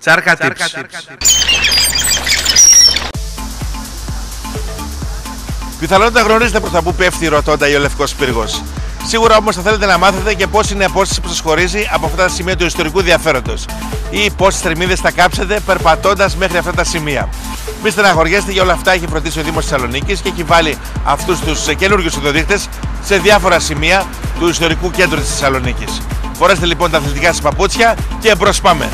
Τσάρκα tips. Γνωρίζετε προς τα που πέφτει η ροτόντα ή ο λευκός πύργος. Σίγουρα όμως θα θέλετε να μάθετε και πώς είναι η απόσταση που σας χωρίζει από αυτά τα σημεία του ιστορικού ενδιαφέροντος ή πόσες θερμίδες θα κάψετε περπατώντας μέχρι αυτά τα σημεία. Μην στεναχωριέστε για όλα αυτά έχει φροντίσει ο Δήμος Θεσσαλονίκης και έχει βάλει αυτούς τους καινούριους οδοδείχτε σε διάφορα σημεία του ιστορικού κέντρου της Θεσσαλονίκης. Φορέστε λοιπόν τα αθλητικά σας παπούτσια και μπρος πάμε.